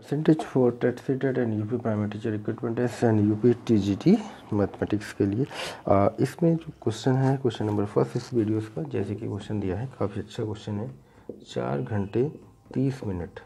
Percentage for TET C TET and UP primary teacher recruitment test and UP TGT mathematics के लिए। आ, इसमें जो क्वेश्चन है क्वेश्चन नंबर फ़र्स्ट इस वीडियोस का जैसे कि क्वेश्चन दिया है काफ़ी अच्छा क्वेश्चन है। चार घंटे तीस मिनट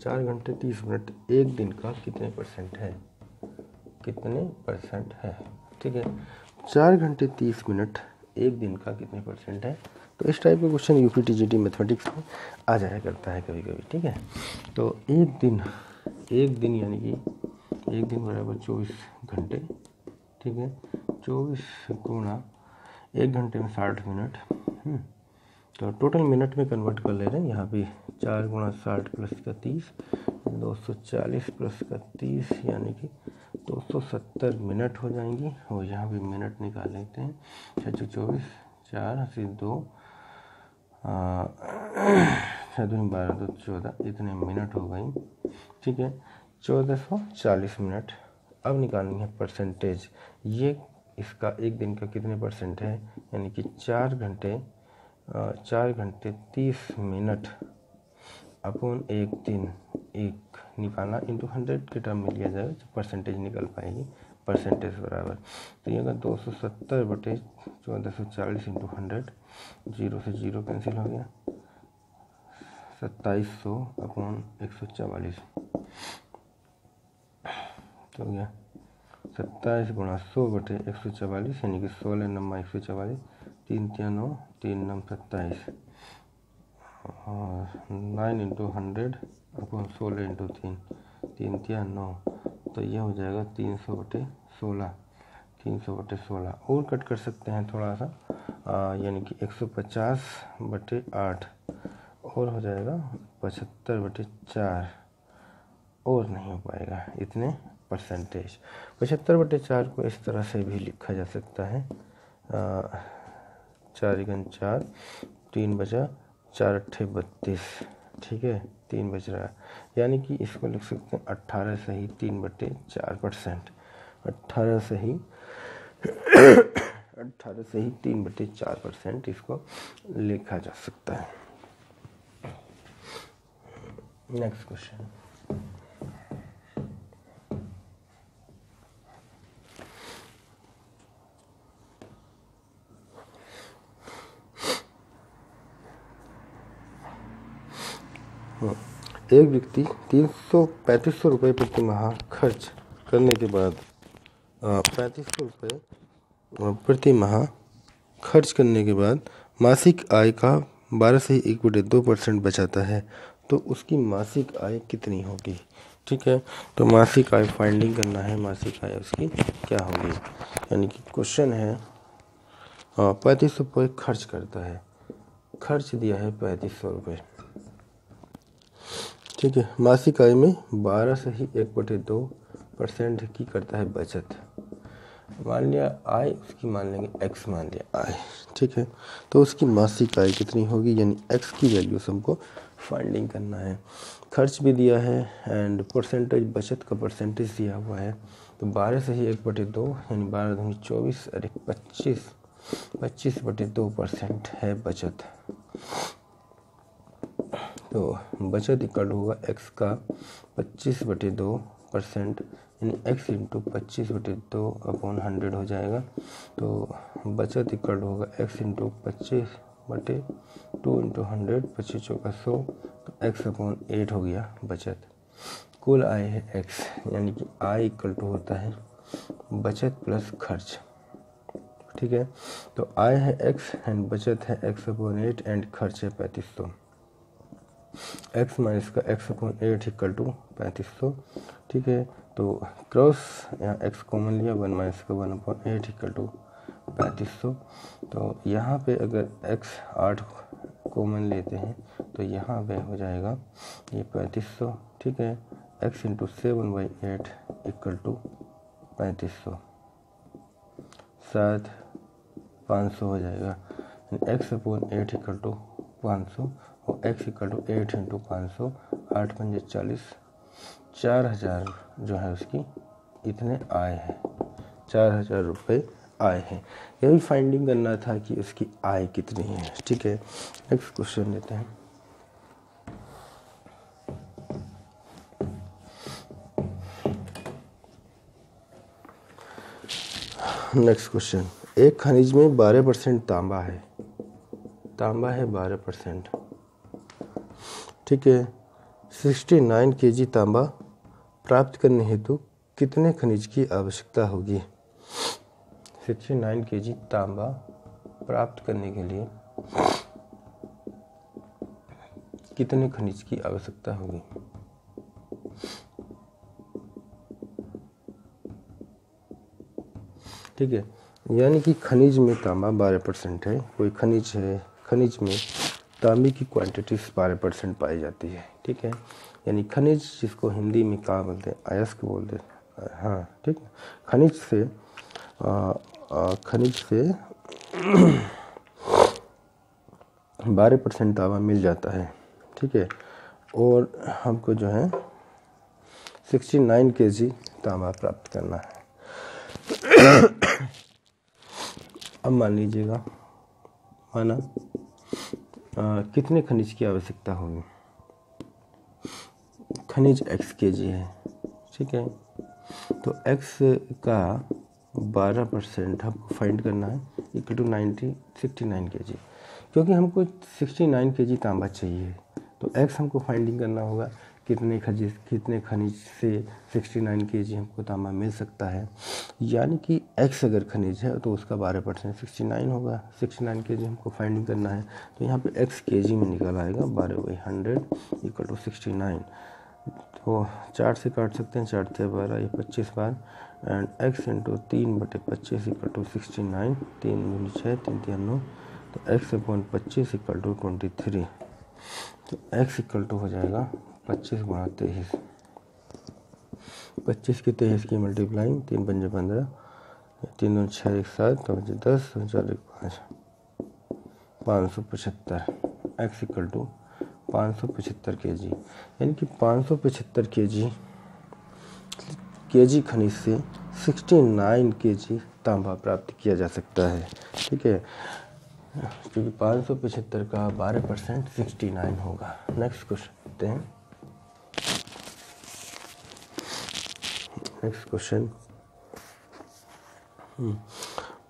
चार घंटे तीस मिनट एक दिन का कितने परसेंट है? कितने परसेंट है? ठीक है। चार घंटे तीस मिनट एक दिन का कितने परसेंट है? तो इस टाइप का question U P T mathematics में आ जाया करता है कभी कभी ठीक है? तो एक दिन एक दिन यानी कि एक दिन बराबर चौबीस घंटे ठीक है? चौबीस गुणा एक घंटे में साठ मिनट हम्म, तो टोटल मिनट में कन्वर्ट कर ले रहे हैं। यहाँ पे चार गुणा साठ प्लस का तीस दो सौ चालीस प्लस का तीस यानी कि दो सौ सत्तर मिनट हो जाएँगी। और यहाँ भी मिनट निकाल लेते हैं। छः चौबीस चार अस्सी दो छः बारह दो चौदह इतने मिनट हो गई ठीक है चौदह सौ चालीस मिनट। अब निकालनी है परसेंटेज ये इसका एक दिन का कितने परसेंट है? यानी कि चार घंटे चार घंटे तीस मिनट। अपन एक दिन, एक निकालना इंटू हंड्रेड के टर्म में लिया जाएगा तो परसेंटेज निकल पाएगी। परसेंटेज बराबर। तो ये अगर दो सौ सत्तर बटे चौदह सौ चालीस इंटू हंड्रेड ज़ीरो से ज़ीरो कैंसिल हो गया। सत्ताईस सौ अपॉन एक सौ चवालीस तो गया। सत्ताईस गुणा सौ बटे एक सौ चवालीस यानी कि सोलह नंबर एक सौ चवालीस तीन तीन नौ, तीन नम सत्ताईस। और नाइन इंटू हंड्रेड अपॉन सोलह इंटू तीन तीन तीन नौ। तो यह हो जाएगा तीन सौ बटे सोलह, तीन सौ बटे सोलह। और कट कर सकते हैं थोड़ा सा यानी कि एक सौ पचास बटे आठ, और हो जाएगा पचहत्तर बटे चार, और नहीं हो पाएगा इतने परसेंटेज पचहत्तर बटे चार को इस तरह से भी लिखा जा सकता है। चार गन चार, तीन बजा चार अट्ठे बत्तीस, ठीक है? तीन बज रहा है। यानी कि इसको लिख सकते हैं अट्ठारह ही तीन बटे चार परसेंट। अट्ठारह ही अट्ठारह से ही तीन बटे चार परसेंट इसको लिखा जा सकता है। नेक्स्ट क्वेश्चन एक व्यक्ति तीन सौ पैंतीस सौ रुपये प्रति माह खर्च करने के बाद पैंतीस सौ रुपये प्रति माह खर्च करने के बाद मासिक आय का बारह से एक बटे दो परसेंट बचाता है। तो उसकी मासिक आय कितनी होगी? ठीक है तो मासिक आय फाइंडिंग करना है, मासिक आय उसकी क्या होगी? यानी कि क्वेश्चन है पैंतीस सौ रुपये खर्च करता है। खर्च दिया है पैंतीस सौ रुपये। ठीक है, मासिक आय में बारह से ही एक बटे दो परसेंट की करता है बचत। मान लिया आय, उसकी मान लेंगे एक्स मान लिया आय। ठीक है तो उसकी मासिक आय कितनी होगी? यानी एक्स की वैल्यू हमको फाइंडिंग करना है। खर्च भी दिया है एंड परसेंटेज बचत का परसेंटेज दिया हुआ है। तो बारह से ही एक बटे दो, यानी बारह दूनी चौबीस, अरे पच्चीस पच्चीस बटे दो परसेंट है बचत। तो बचत इक्वल होगा एक्स का पच्चीस बटे दो परसेंट, यानी एक्स इंटू पच्चीस बटे दो अपॉन हंड्रेड हो जाएगा। तो बचत इक्वल होगा एक्स इंटू पच्चीस बटे टू इंटू हंड्रेड पच्चीस चौका सौ तो एक्स अपॉन एट हो गया बचत। कुल आय है एक्स यानी कि आय इक्वल टू होता है बचत प्लस खर्च। ठीक है? तो आय है एक्स एंड बचत है एक्स अपॉन एट एंड खर्च है पैंतीस सौ। एक्स माइनस का x upon eight equal to पैंतीस सौ, ठीक है? तो क्रॉस यहाँ एक्स कॉमन लिया वन माइनस का one upon eight equal to पैंतीस सौ। तो यहाँ पे अगर एक्स आठ कॉमन लेते हैं तो यहाँ पे हो जाएगा ये पैंतीस सौ, ठीक है? X into seven by eight equal to पैंतीस सौ। सात पाँच सौ हो जाएगा। X upon eight equal to पाँच सौ और x equal to eight into पाँच सौ आठ पंजे चालीस, चार हज़ार जो है उसकी इतने आए हैं। चार हज़ार रुपये आय है। यह भी फाइंडिंग करना था कि उसकी आय कितनी है, ठीक है? नेक्स्ट क्वेश्चन लेते हैं। नेक्स्ट क्वेश्चन एक खनिज में बारह परसेंट तांबा है। तांबा है बारह परसेंट। ठीक है। सिक्सटी नाइन के जी तांबा प्राप्त करने हेतु कितने खनिज की आवश्यकता होगी? सिक्सटी नाइन के जी तांबा प्राप्त करने के लिए कितने खनिज की आवश्यकता होगी? ठीक है, यानी कि खनिज में तांबा बारह परसेंट है, कोई खनिज है, खनिज में तांबे की क्वांटिटी बारह परसेंट पाई जाती है, ठीक है? यानी खनिज जिसको हिंदी में कहा बोलते हैं, अयस्क बोलते हैं हाँ ठीक है? खनिज से खनिज से बारह परसेंट तांबा मिल जाता है, ठीक है? और हमको जो है सिक्सटी नाइन के जी तांबा प्राप्त करना है। अब मान लीजिएगा, माना कितने खनिज की आवश्यकता होगी? खनिज एक्स के जी है, ठीक है? तो एक्स का बारह परसेंट हमको फाइंड करना है equal to ninety sixty nine K G. क्योंकि हमको सिक्सटी नाइन के जी तांबा चाहिए तो एक्स हमको फाइंडिंग करना होगा। कितने खनिज कितने खनिज से 69 नाइन के जी हमको तांबा मिल सकता है। यानी कि एक्स अगर खनिज है तो उसका 12 परसेंट सिक्सटी होगा। 69 नाइन के जी हमको फाइंडिंग करना है तो यहाँ पे एक्स के जी में निकल आएगा बारह by hundred equal to sixty तो चार से काट सकते हैं, चार से बारह, ये पच्चीस बार। एंड एक्स इंटू तीन बटे पच्चीस इक्वल टू सिक्सटी नाइन, तीन दूनी छः, तीन तीन नौ। तो एक्स अपॉइंट पच्चीस इक्वल टू ट्वेंटी थ्री तो एक्स इक्वल टू हो जाएगा पच्चीस गुणा तेईस। पच्चीस की तेईस की मल्टीप्लाइंग तीन पंजे पंद्रह, तीन दो छः एक सात, दो बजे दस, दो चार एक पाँच पाँच सौ पचहत्तर। एक्स इक्वल टू पाँच सौ पचहत्तर के जी यानी कि पाँच सौ पचहत्तर के जी के जी खनिज से सिक्सटी नाइन के जी तांबा प्राप्त किया जा सकता है। ठीक है? क्योंकि पाँच सौ पचहत्तर का बारह परसेंट सिक्सटी नाइन होगा। नेक्स्ट क्वेश्चन देखते हैं। नेक्स्ट क्वेश्चन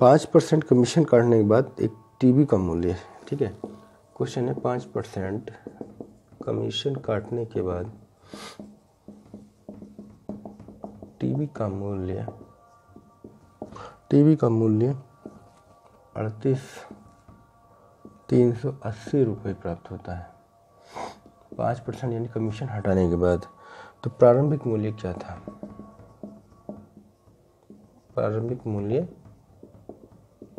पाँच परसेंट कमीशन काटने के बाद एक टीवी का मूल्य, ठीक है? क्वेश्चन है, पाँच परसेंट कमीशन काटने के बाद टीवी का मूल्य टीवी का मूल्य अड़तीस तीन सौ अस्सी रुपये प्राप्त होता है। पाँच परसेंट यानी कमीशन हटाने के बाद तो प्रारंभिक मूल्य क्या था? प्रारंभिक मूल्य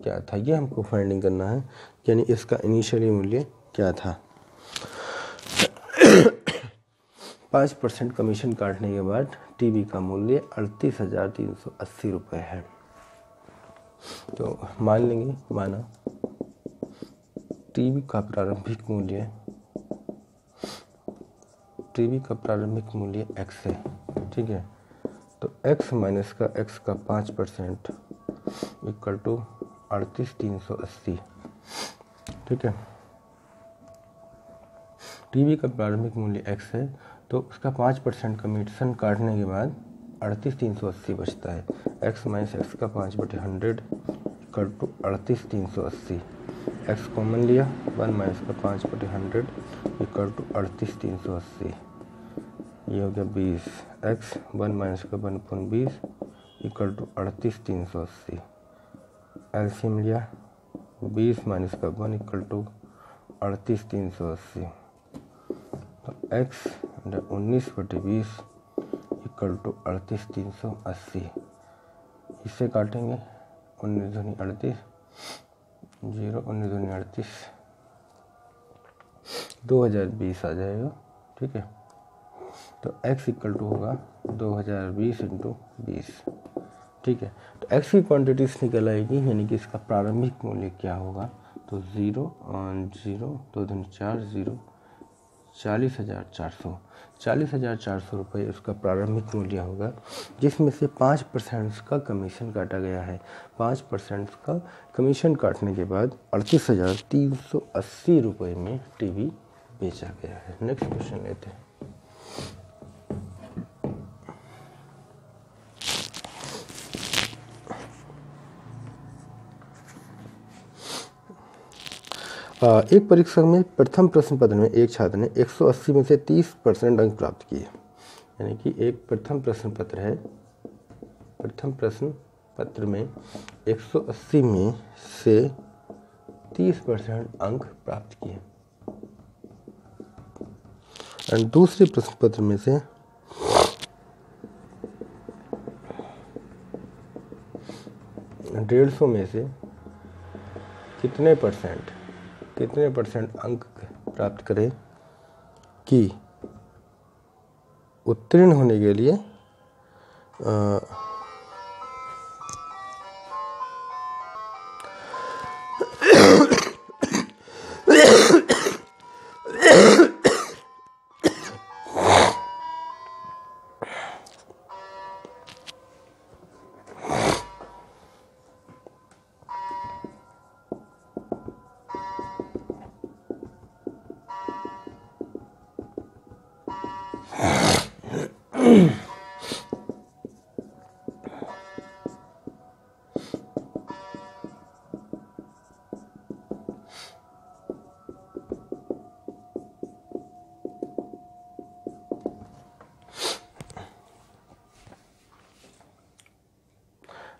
क्या था? ये हमको फाइंडिंग करना है, यानी इसका इनिशियली मूल्य क्या था? पाँच परसेंट कमीशन काटने के बाद टीवी का मूल्य अड़तीस हज़ार तीन सौ अस्सी रुपये है। तो मान लेंगे, माना टीवी का प्रारंभिक मूल्य टीवी का प्रारंभिक मूल्य एक्स है, ठीक है? तो x माइनस का x का पाँच परसेंट इक्वल टू अड़तीस तीन सौ अस्सी। ठीक है? टीवी का प्रारंभिक मूल्य x है तो उसका पाँच परसेंट कमीशन काटने के बाद अड़तीस तीन सौ अस्सी बचता है। x माइनस एक्स का पाँच बटे हंड्रेड इक्वल टू अड़तीस तीन सौ अस्सी। एक्स कॉमन लिया वन माइनस का पाँच बटे हंड्रेड इक्वल टू अड़तीस तीन सौ अस्सी। ये हो गया बीस एक्स वन माइनस का वन पॉइंट बीस इक्वल टू अड़तीस तीन सौ अस्सी। एल एल्सियम लिया बीस माइनस का वन इक्वल टू अड़तीस तीन सौ अस्सी। तो एक्स उन्नीस बटे बीस इक्वल टू अड़तीस तीन सौ अस्सी। इससे काटेंगे। उन्नीस धोनी अड़तीस, ज़ीरो उन्नीस धोनी अड़तीस। दो हज़ार बीस आ जाएगा। ठीक है। तो x इक्वल टू होगा 2020 हज़ार बीस इंटू बीस। ठीक है? तो x की क्वांटिटीज निकल आएगी, यानी कि इसका प्रारंभिक मूल्य क्या होगा? तो ज़ीरो ऑन ज़ीरो दो दिन चार ज़ीरो चालीस हज़ार चार सौ। चालीस हज़ार चार सौ रुपये उसका प्रारंभिक मूल्य होगा, जिसमें से पाँच परसेंट का कमीशन काटा गया है। पाँच परसेंट का कमीशन काटने के बाद अड़तीस हज़ार तीन सौ अस्सी रुपये में टीवी बेचा गया है। नेक्स्ट क्वेश्चन लेते हैं। एक परीक्षा में प्रथम प्रश्न पत्र में एक छात्र ने 180 में से 30 परसेंट अंक प्राप्त किए। यानी कि एक प्रथम प्रश्न पत्र है। प्रथम प्रश्न पत्र में 180 में से 30 परसेंट अंक प्राप्त किए। एंड दूसरे प्रश्न पत्र में से डेढ़ सौ में से कितने परसेंट कितने परसेंट अंक प्राप्त करें कि उत्तीर्ण होने के लिए आ,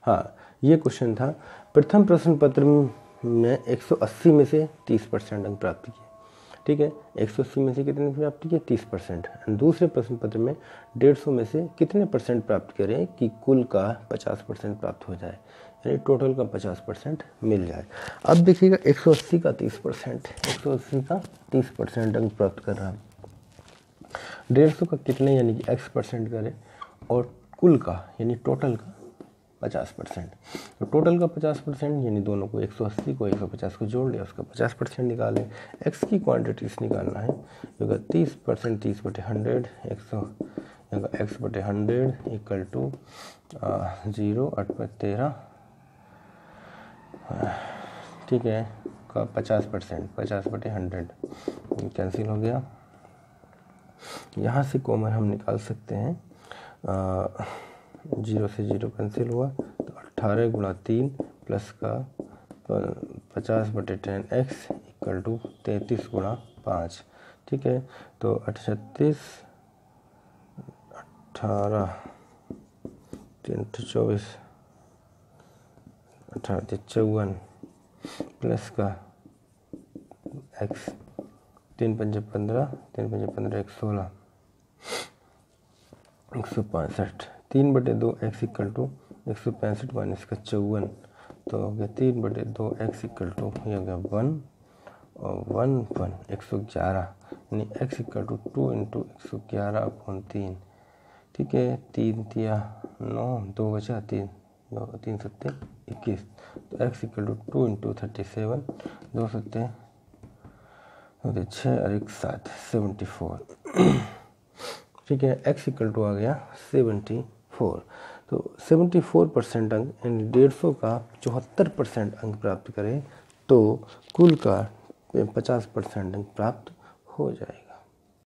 हाँ ये क्वेश्चन था। प्रथम प्रश्न पत्र में 180 में से 30 परसेंट अंक प्राप्त किए। ठीक है? 180 में से कितने प्राप्त किए? 30 परसेंट दूसरे प्रश्न पत्र में 150 में से कितने परसेंट प्राप्त करें कि कुल का 50 परसेंट प्राप्त हो जाए? यानी टोटल का 50 परसेंट मिल जाए। अब देखिएगा 180 का 30 परसेंट, एक सौ अस्सी का 30 परसेंट अंक प्राप्त कर रहा है। डेढ़ का कितने, यानी कि एक्स परसेंट करें, और कुल का, यानी टोटल का पचास परसेंट। तो टोटल का पचास परसेंट यानी दोनों को एक सौ अस्सी को एक सौ पचास को जोड़ लिया उसका पचास परसेंट निकालें। एक्स की क्वांटिटीज निकालना है क्योंकि तीस परसेंट तीस बटे हंड्रेड एक सौ एक्स बटे हंड्रेड इक्वल टू ज़ीरो आठ पर तेरह ठीक है का पचास परसेंट पचास बटे हंड्रेड कैंसिल हो गया। यहाँ से कॉमन हम निकाल सकते हैं आ, ज़ीरो से ज़ीरो कैंसिल हुआ तो अट्ठारह गुणा तीन प्लस का पचास बटे टेन एक्स इक्वल टू तैंतीस गुणा पाँच। ठीक है? तो अठतीस अठारह तीन चौबीस, अठारह चौवन प्लस का एक्स तीन पंजे पंद्रह, तीन पंजे पंद्रह एक सोलह, एक सौ पैंसठ। तीन बटे दो एक्स इक्वल टू एक सौ पैंसठ माइनस का चौवन। तो हो गया तीन बटे दो एक्स इक्वल टू हो गया वन और वन वन, एक सौ ग्यारह। यानी x equal to two into एक सौ ग्यारह अपॉन तीन। ठीक है, तीन तिया नौ, दो बचा तीन, दो, तीन सत्ते इक्कीस। तो x equal to two into thirty seven, दो सत्ते छः और एक सात सेवेंटी फोर। ठीक है, एक्स इक्वल टू आ गया सेवेंटी फोर। तो सेवेंटी फोर परसेंट अंक, यानी डेढ़ सौ का चौहत्तर परसेंट अंक प्राप्त करें तो कुल का पचास परसेंट अंक प्राप्त हो जाएगा।